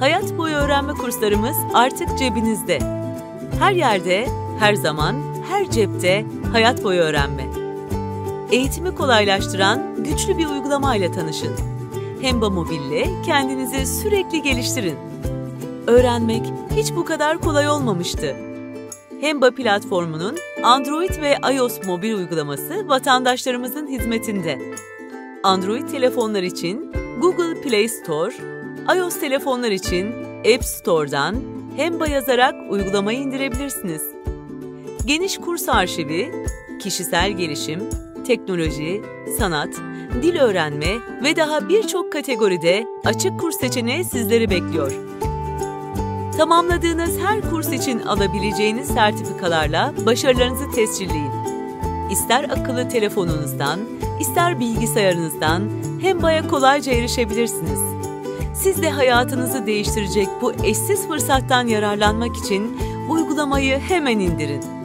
Hayat boyu öğrenme kurslarımız artık cebinizde. Her yerde, her zaman, her cepte hayat boyu öğrenme. Eğitimi kolaylaştıran güçlü bir uygulamayla tanışın. Hemba Mobil'le kendinizi sürekli geliştirin. Öğrenmek hiç bu kadar kolay olmamıştı. Hemba platformunun Android ve iOS mobil uygulaması vatandaşlarımızın hizmetinde. Android telefonlar için Google Play Store, iOS telefonlar için App Store'dan Hemba yazarak uygulamayı indirebilirsiniz. Geniş kurs arşivi, kişisel gelişim, teknoloji, sanat, dil öğrenme ve daha birçok kategoride açık kurs seçeneği sizleri bekliyor. Tamamladığınız her kurs için alabileceğiniz sertifikalarla başarılarınızı tescilleyin. İster akıllı telefonunuzdan, ister bilgisayarınızdan Hemba'ya kolayca erişebilirsiniz. Siz de hayatınızı değiştirecek bu eşsiz fırsattan yararlanmak için uygulamayı hemen indirin.